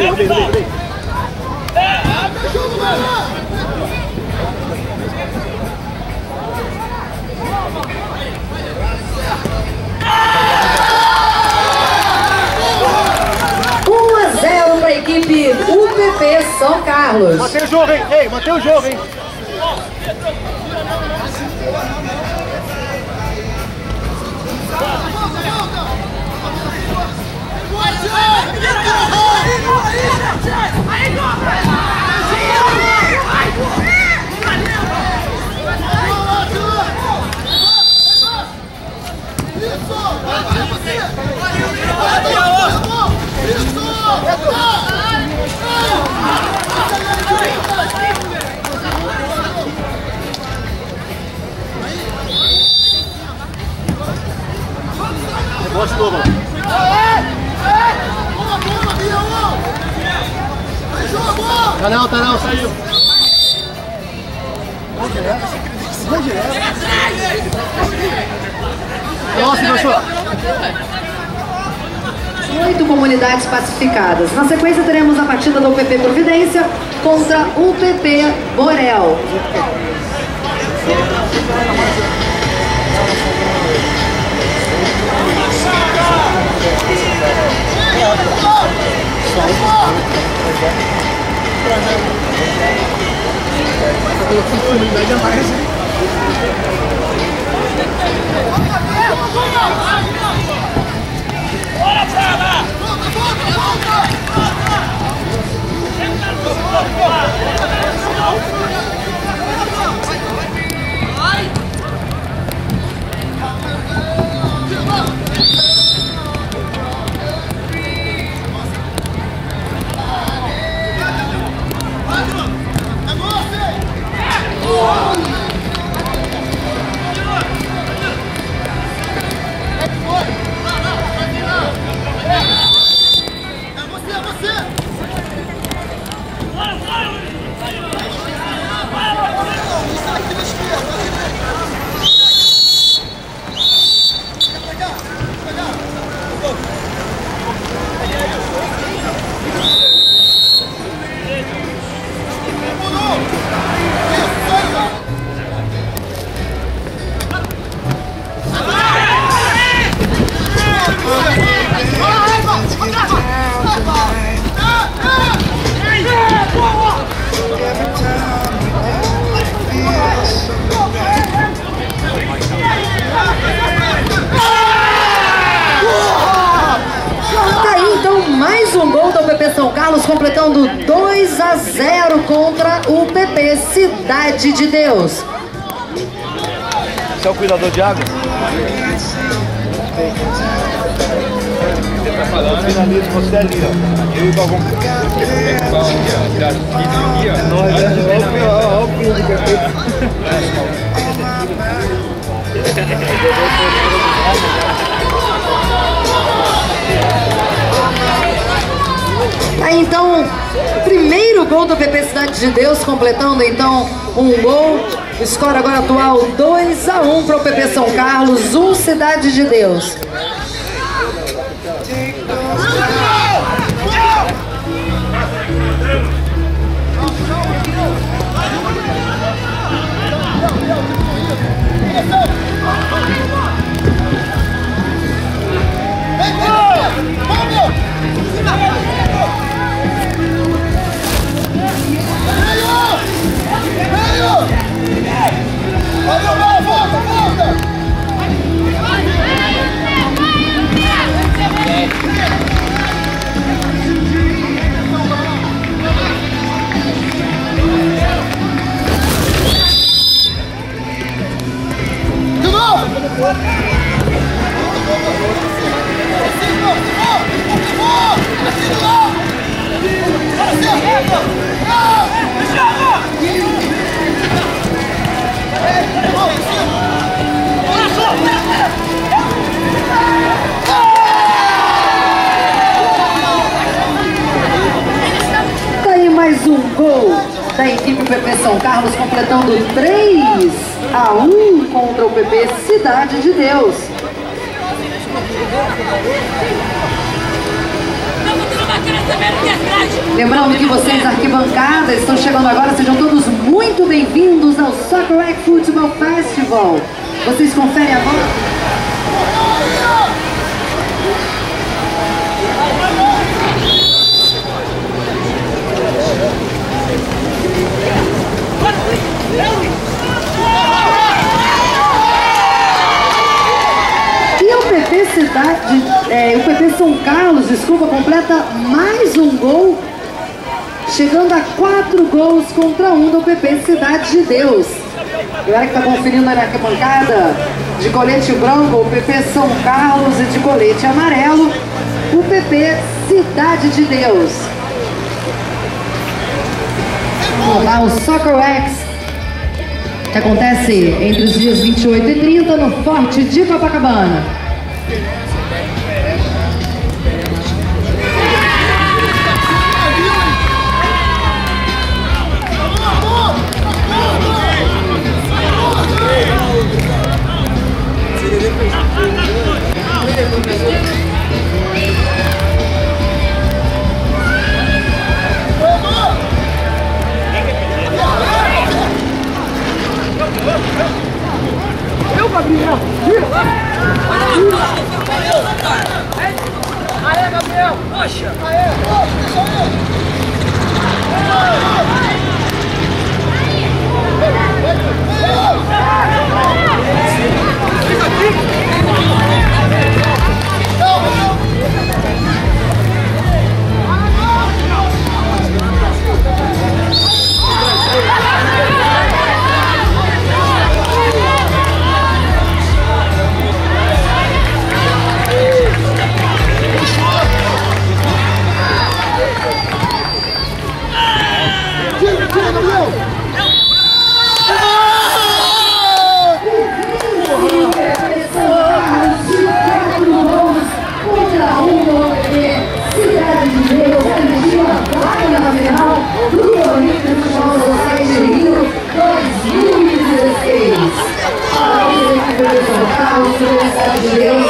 Um a zero para a equipe UPP São Carlos. Mantém o jogo, hein? Ei, mantém o jogo, hein? Rebote novo. Tá não, tá não, saiu. Nossa, professor. Oito comunidades pacificadas. Na sequência teremos a partida do UPP Providência contra o UPP Borel. Tá Completando 2 a 0 contra o UPP Cidade de Deus. Você é o cuidador de água? Finaliza você ali, ó. Eu e o. Nós, é ó, ó, o filho que é feito. Primeiro gol do PP Cidade de Deus, completando então um gol. Score agora atual 2 a 1 para o PP São Carlos, 1 Cidade de Deus. São Carlos, completando 3 a 1 contra o PP Cidade de Deus. Lembrando que vocês, arquibancadas, estão chegando agora, sejam todos muito bem-vindos ao Soccer Egg Football Festival. Vocês conferem agora. Cidade, é, o PP São Carlos, desculpa, completa mais um gol, chegando a quatro gols contra um do PP Cidade de Deus. Galera que está conferindo na arquibancada, de colete branco, o PP São Carlos e de colete amarelo, o PP Cidade de Deus. Vamos lá, o Soccer X, que acontece entre os dias 28 e 30 no Forte de Copacabana.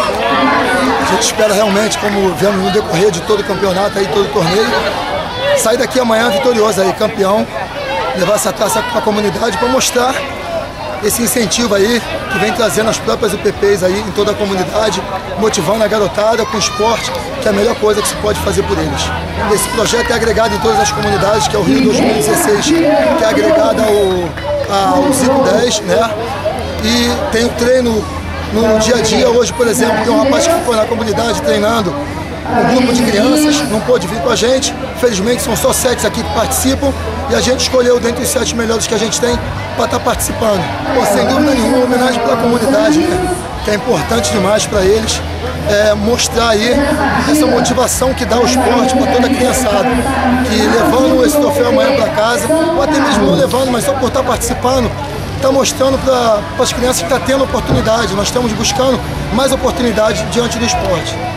A gente espera realmente, como vemos no decorrer de todo o campeonato, aí, todo o torneio, sair daqui amanhã vitorioso aí, campeão, levar essa taça para a comunidade para mostrar esse incentivo aí que vem trazendo as próprias UPPs aí em toda a comunidade, motivando a garotada com o esporte, que é a melhor coisa que se pode fazer por eles. Esse projeto é agregado em todas as comunidades, que é o Rio 2016, que é agregado ao, ao Zico 10, né? E tem o treino no dia a dia. Hoje, por exemplo, tem um rapaz que ficou na comunidade treinando um grupo de crianças, não pôde vir com a gente. Felizmente são só sete aqui que participam e a gente escolheu dentre os sete melhores que a gente tem para estar tá participando. Pô, sem dúvida nenhuma, uma homenagem para a comunidade, né? que é importante demais para eles. É, mostrar aí essa motivação que dá o esporte para toda criançada, que levando esse troféu amanhã para casa, ou até mesmo não levando, mas só por estar tá participando, está mostrando para as crianças que está tendo oportunidade. Nós estamos buscando mais oportunidade diante do esporte.